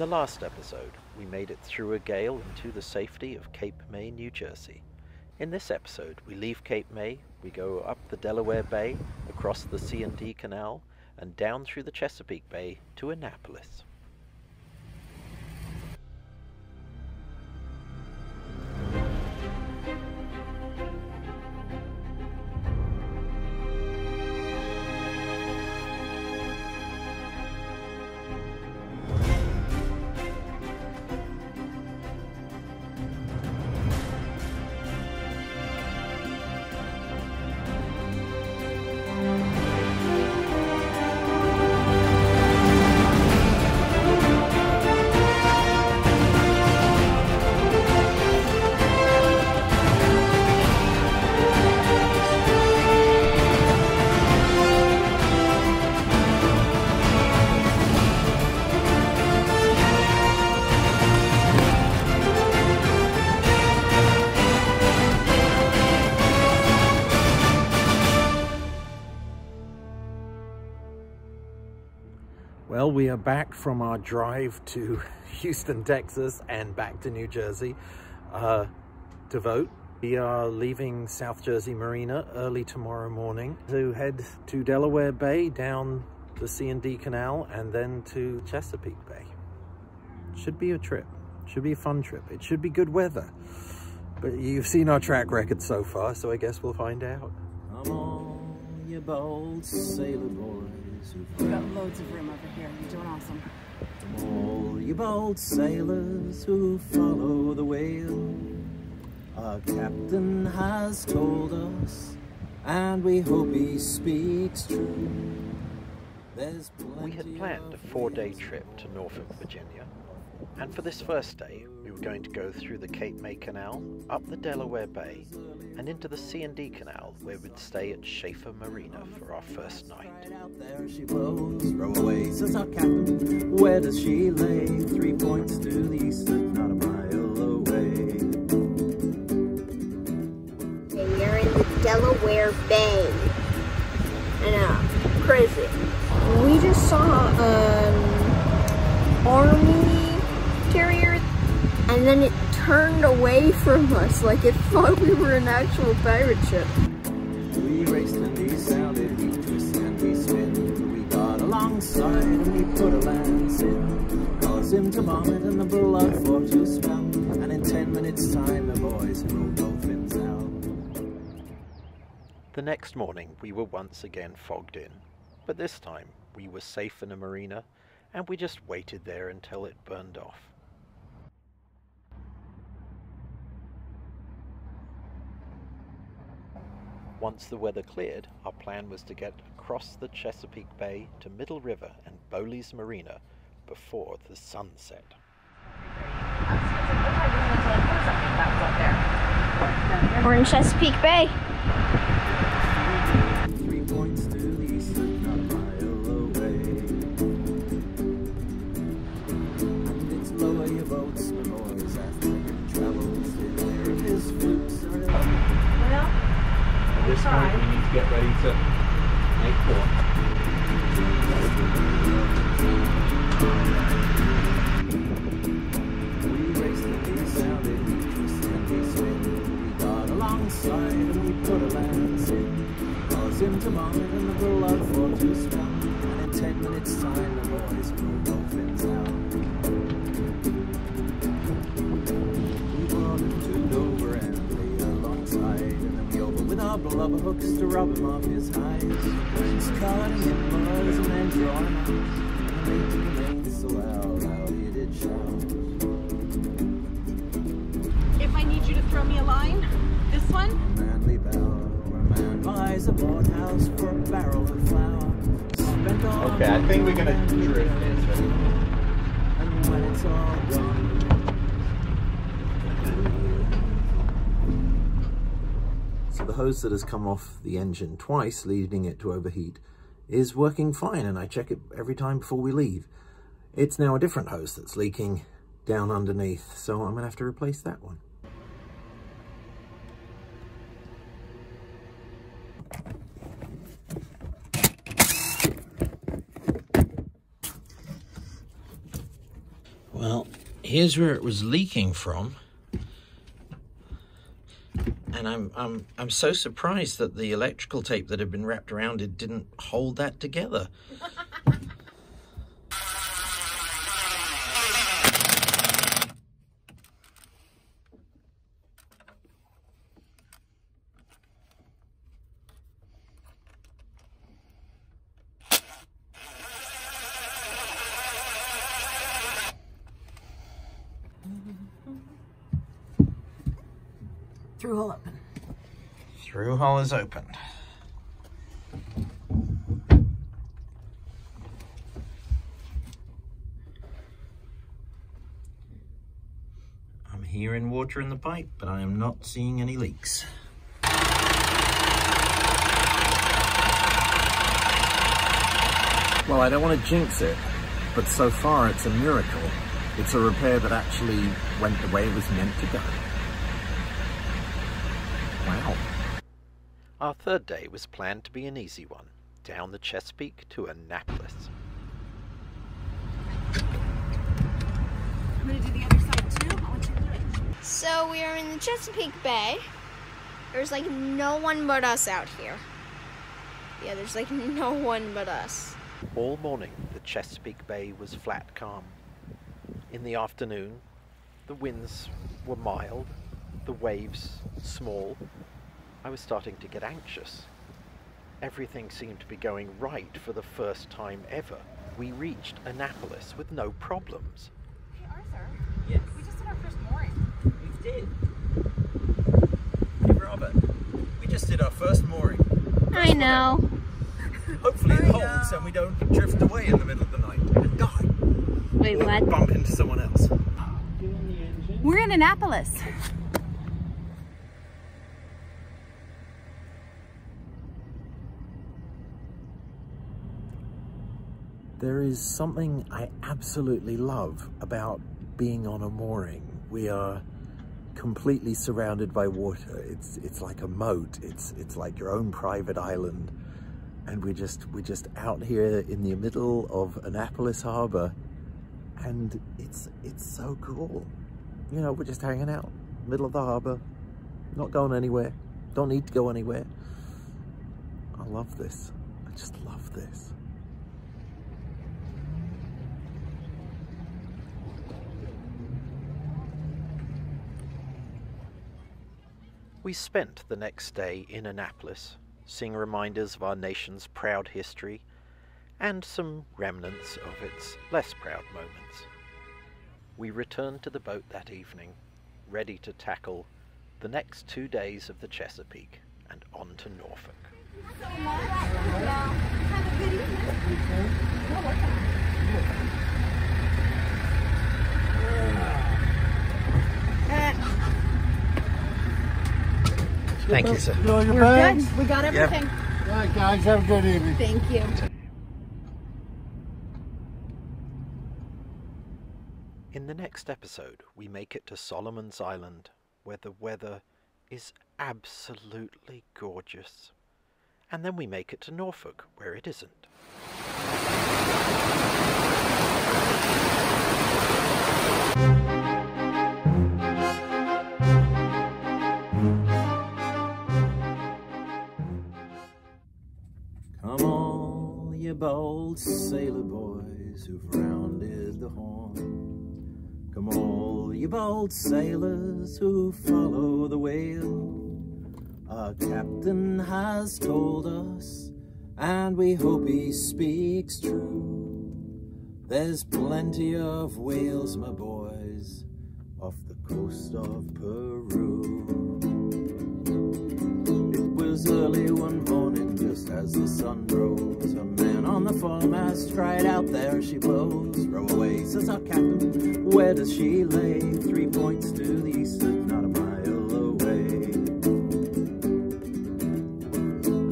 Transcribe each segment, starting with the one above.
the last episode, we made it through a gale into the safety of Cape May, New Jersey. In this episode, we leave Cape May, we go up the Delaware Bay, across the C&D Canal, and down through the Chesapeake Bay to Annapolis. Well, we are back from our drive to Houston, Texas, and back to New Jersey uh, to vote. We are leaving South Jersey Marina early tomorrow morning to head to Delaware Bay, down the C&D Canal, and then to Chesapeake Bay. Should be a trip. Should be a fun trip. It should be good weather. But you've seen our track record so far, so I guess we'll find out. Come on, you bold sailor boys. We've got loads of room over here. You're doing awesome. All you bold sailors who follow the whale. Our captain has told us, and we hope he speaks true. There's We had planned a four-day trip to Norfolk, Virginia. And for this first day, we were going to go through the Cape May Canal, up the Delaware Bay, and into the C&D Canal, where we'd stay at Schaefer Marina for our first night. Right out there she blows, row away, says our captain. Where does she lay? Three points to the eastern, not a mile away. and you're in the Delaware Bay. I know, crazy. We just saw an army carrier, and then it turned away from us like it thought we were an actual pirate ship. We raced and we sounded, we twist and we spin. We got alongside and we put a lance in. Caused him to vomit and the blood for to spout. And in ten minutes time the boys rolled both fins out. The next morning, we were once again fogged in, but this time we were safe in a marina, and we just waited there until it burned off. Once the weather cleared, our plan was to get across the Chesapeake Bay to Middle River and Bowley's Marina before the sun set. We're in Chesapeake Bay. This point, we need to get ready to make four. We raced and we got alongside and we put a lance in. Him to the blood for. And in ten minutes time the boys we opened with our blubber hooks to rob him of his hides. Winds cutting in buzz and then drawing out. And making the so loud, how he did shout. If I need you to throw me a line, this one, manly bower, where a man buys a boathouse for a barrel of flour. Spent on Okay, I think we're gonna drift this. And when it's all gone. The hose that has come off the engine twice, leading it to overheat, is working fine, and I check it every time before we leave. It's now a different hose that's leaking down underneath, so I'm gonna have to replace that one. Well, here's where it was leaking from. And I'm I'm I'm so surprised that the electrical tape that had been wrapped around it didn't hold that together. Through hole open. Through hole is opened. I'm hearing water in the pipe, but I am not seeing any leaks. Well, I don't want to jinx it, but so far it's a miracle. It's a repair that actually went the way it was meant to go. Wow. Our third day was planned to be an easy one, down the Chesapeake to Annapolis. I'm gonna do the other side too. I want you to. So we are in the Chesapeake Bay. There's like no one but us out here. Yeah, there's like no one but us. All morning, the Chesapeake Bay was flat calm. In the afternoon, the winds were mild, the waves small. I was starting to get anxious. Everything seemed to be going right for the first time ever. We reached Annapolis with no problems. Hey Arthur. Yes, We just did our first mooring. we did. Hey, Robert. We just did our first mooring. I know. Hopefully it holds and we don't drift away in the middle of the night and die. Wait, Or what? bump into someone else. We're in Annapolis. There is something I absolutely love about being on a mooring. We are completely surrounded by water. It's it's like a moat. It's it's like your own private island. And we're just we're just out here in the middle of Annapolis Harbor and it's it's so cool. You know, we're just hanging out, middle of the harbor, not going anywhere. Don't need to go anywhere. I love this. I just love this. We spent the next day in Annapolis, seeing reminders of our nation's proud history and some remnants of its less proud moments. We returned to the boat that evening, ready to tackle the next two days of the Chesapeake and on to Norfolk. Thank you, sir. We're good. We got everything. Right, guys, have a good evening. Thank you. In the next episode, we make it to Solomons Island, where the weather is absolutely gorgeous. And then we make it to Norfolk, where it isn't. Bold sailor boys who've rounded the horn. Come all you bold sailors who follow the whale. Our captain has told us, and we hope he speaks true. There's plenty of whales, my boys, off the coast of Peru. It was early one morning, just as the sun rose. On the foremast cried out, There she blows. Row away, says our captain. Where does she lay? Three points to the eastward, not a mile away.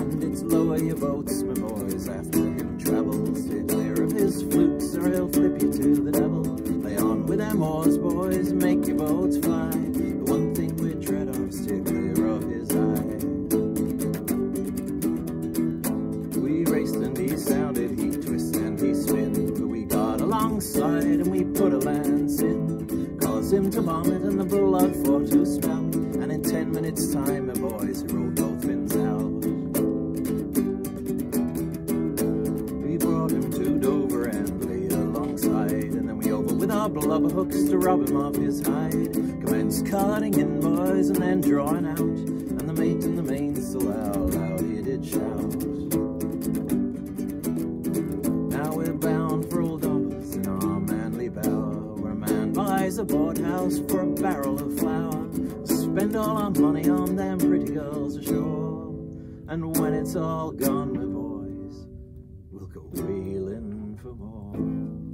And it's lower your boats, my boys, after him travel. Stay clear of his flukes, or he'll flip you to the devil. Lay on with them oars, boys, make your boats blubber hooks to rob him of his hide. Commence cutting in, boys, and then drawing out, and the mate in the mainsail out loud he did shout. Now we're bound for old Dombers in our manly bower, where a man buys a boathouse for a barrel of flour. Spend all our money on them pretty girls ashore, and when it's all gone, my boys, we'll go wheeling for more.